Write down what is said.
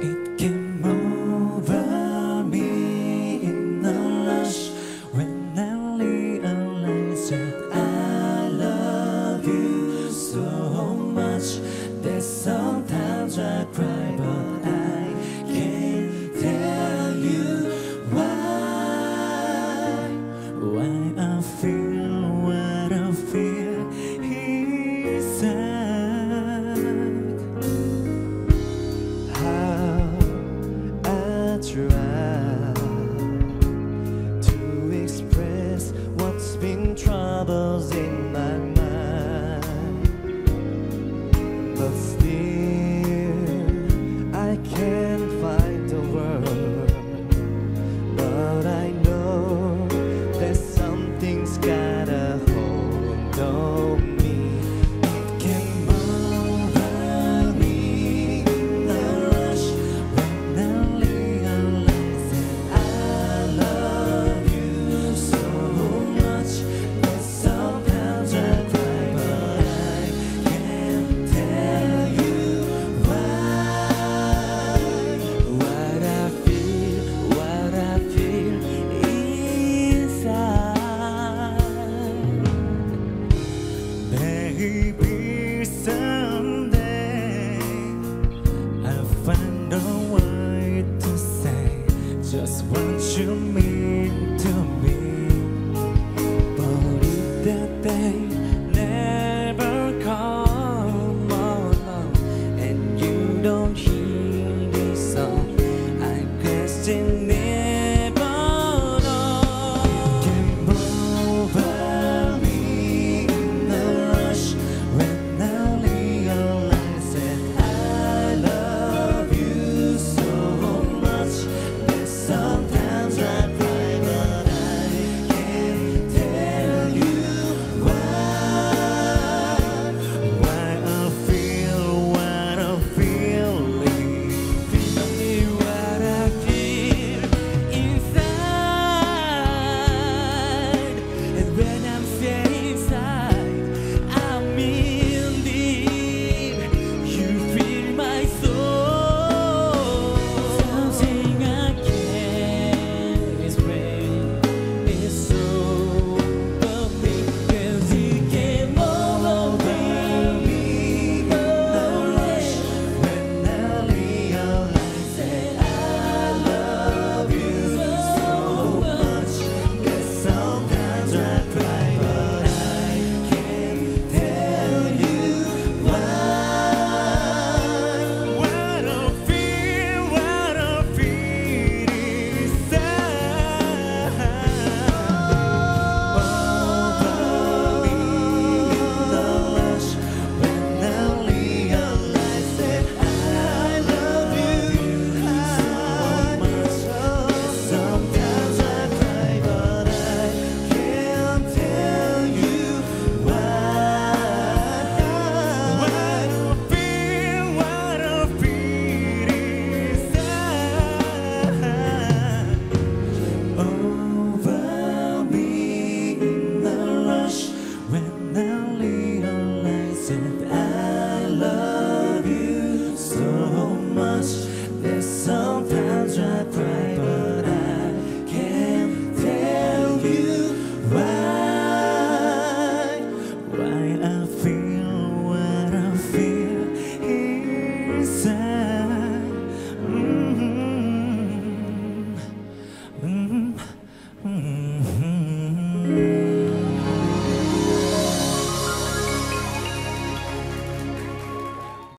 It. destination.